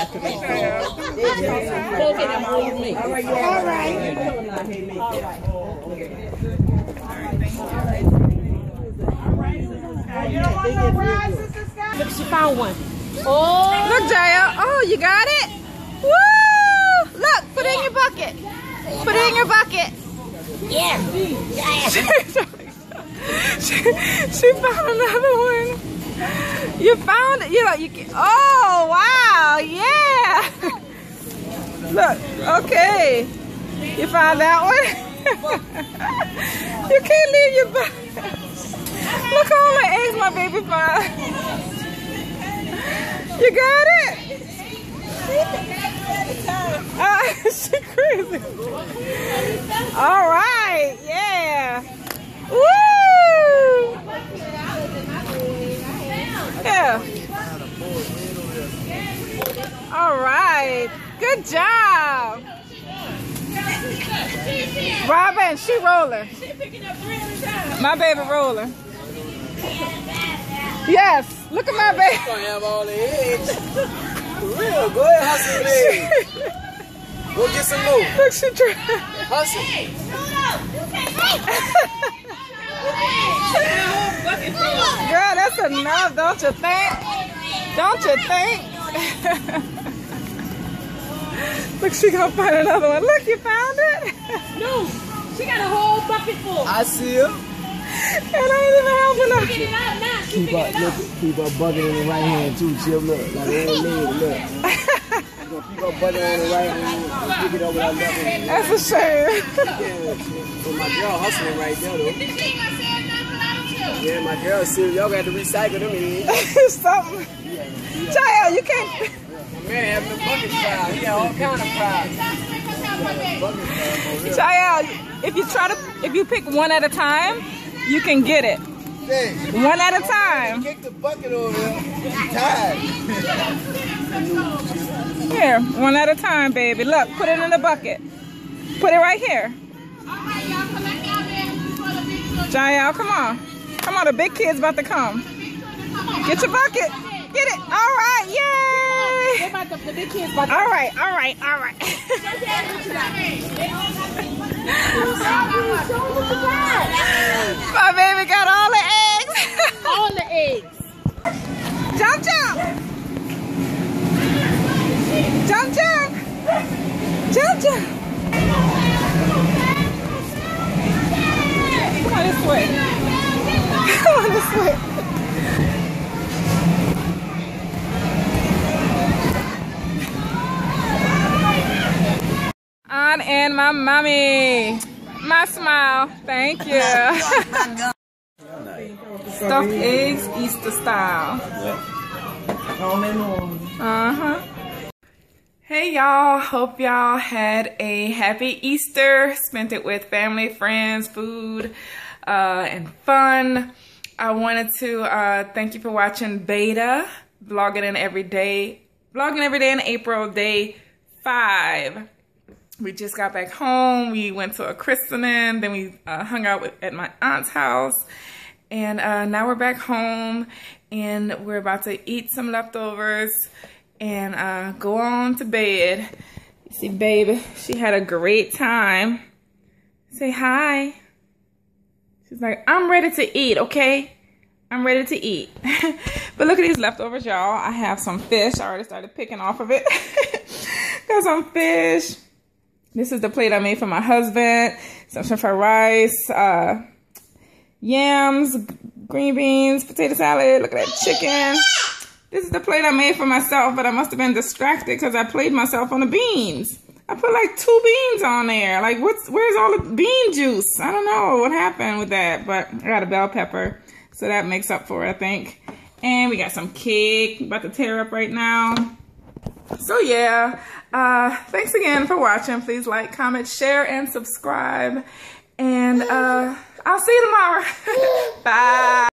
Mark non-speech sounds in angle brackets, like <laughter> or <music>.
Look, she found one. Oh, Look, Jaya. Oh, you got it? Woo! Look, put it in your bucket. Put it in your bucket. Yeah. she, <laughs> she found another one. You found it. You know, you can, oh, wow. Yeah. <laughs> Look, okay. You found that one? <laughs> you can't leave your bucket. <laughs> Look all the eggs my baby found. You got it? Ah, she crazy. All right, yeah. Woo! Yeah. All right. Good job. Robin, she rolling. My baby rolling. Yes. Look at my baby. gonna have all the eggs. For real, go ahead, hustle eggs. Go get some more. <laughs> Look, she trying. Hustle. <laughs> Girl, that's enough, don't you think? Don't you think? <laughs> Look, she gonna find another one. Look, you found it. no. She got a whole bucket full. I see her. And I ain't even helping her. Get it out now. She Keep pick up, it look, up. keep her bucket in the right hand too, Chip. Look, like her old lady, look. You <laughs> gonna keep her bucket on the right hand, and pick it up with her left hand. That's a shame. Yeah, so my girl hustling right there though. Yeah, my girl serious. Y'all got to recycle them eggs. <laughs> Something. Child, you can't. My man having a bucket trial. He had all kind of fries. Bucket trial. Child, if you try to, if you pick one at a time, you can get it. One at a time. kick the bucket over there. I'm tired. Here, one at a time, baby. Look, put it in the bucket. Put it right here. Jael, come on. Come on, the big kid's about to come. Get your bucket. Get it. All right, yay. They about to, the kids All right, all right, all right. <laughs> My baby got all the eggs. <laughs> all the eggs. jump, jump. Jump, jump. Jump, jump. Come on this way. <laughs> Come on this way. My mommy. My smile. Thank you. Stuffed eggs, Easter style. Uh-huh. Hey y'all, hope y'all had a happy Easter, spent it with family, friends, food, uh, and fun. I wanted to uh, thank you for watching VEDA, vlogging in every day, vlogging every day in April, day five. We just got back home. We went to a christening, then we uh, hung out with, at my aunt's house, and uh, now we're back home, and we're about to eat some leftovers and uh, go on to bed. You see, baby, she had a great time. Say hi. She's like, I'm ready to eat, okay? I'm ready to eat. <laughs> but look at these leftovers, y'all. I have some fish. I already started picking off of it. <laughs> Got some fish. This is the plate I made for my husband. Some shrimp fried rice, uh, yams, green beans, potato salad. Look at that chicken. This is the plate I made for myself, but I must have been distracted because I played myself on the beans. I put like two beans on there. Like, what's where's all the bean juice? I don't know what happened with that, but I got a bell pepper, so that makes up for it, I think. And we got some cake, about to tear up right now. So yeah, uh, thanks again for watching. Please like, comment, share, and subscribe. And uh, I'll see you tomorrow. <laughs> Bye.